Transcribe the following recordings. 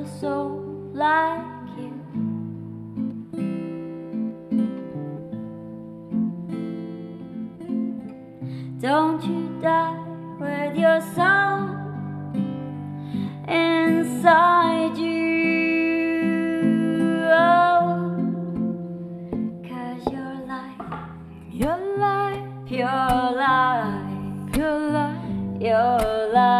A soul like you. Don't you die with your soul inside you. Oh, Cause your life, your life, your life, your life.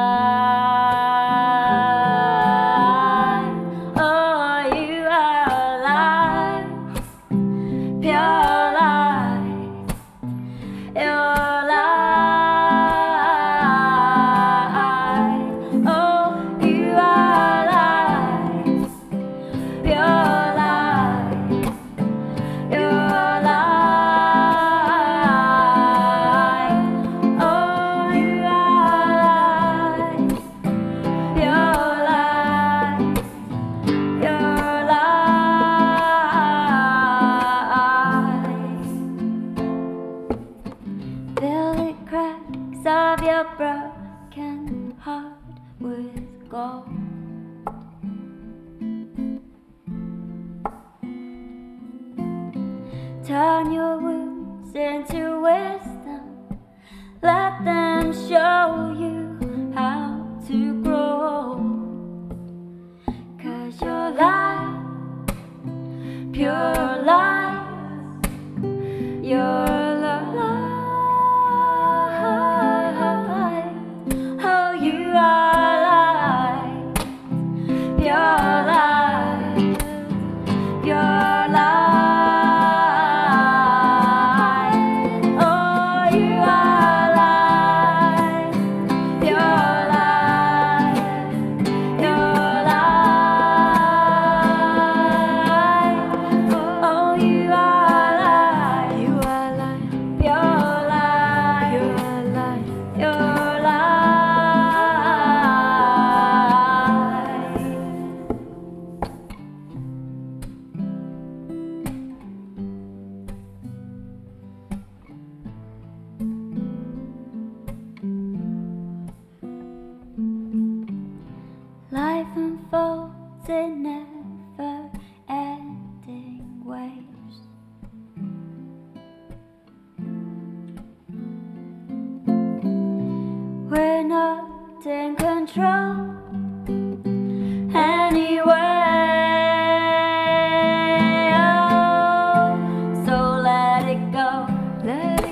go. Turn your wounds into wisdom. Let them show you how to grow. Cause your life, pure life, your our love. the never ending waves. We're not in control anyway. Oh, so let it go. Let